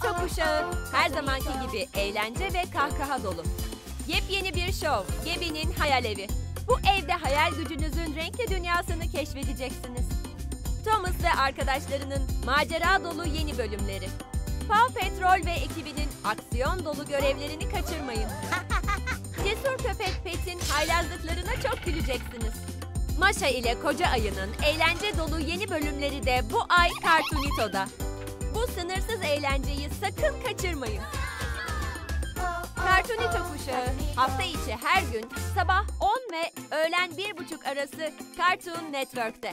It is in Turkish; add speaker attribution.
Speaker 1: Cartoonito kuşağı her zamanki gibi eğlence ve kahkaha dolu. Yepyeni bir şov, Gebi'nin Hayal Evi. Bu evde hayal gücünüzün renkli dünyasını keşfedeceksiniz. Thomas ve arkadaşlarının macera dolu yeni bölümleri. Paw Patrol ve ekibinin aksiyon dolu görevlerini kaçırmayın. Cesur köpek Pet'in haylazlıklarına çok güleceksiniz. Maşa ile Koca Ayı'nın eğlence dolu yeni bölümleri de bu ay Cartoonito'da. Bu sınırsız eğlenceyi sakın kaçırmayın. Cartoonito kuşağı hafta içi her gün sabah 10 ve öğlen 1.30 arası Cartoon Network'te.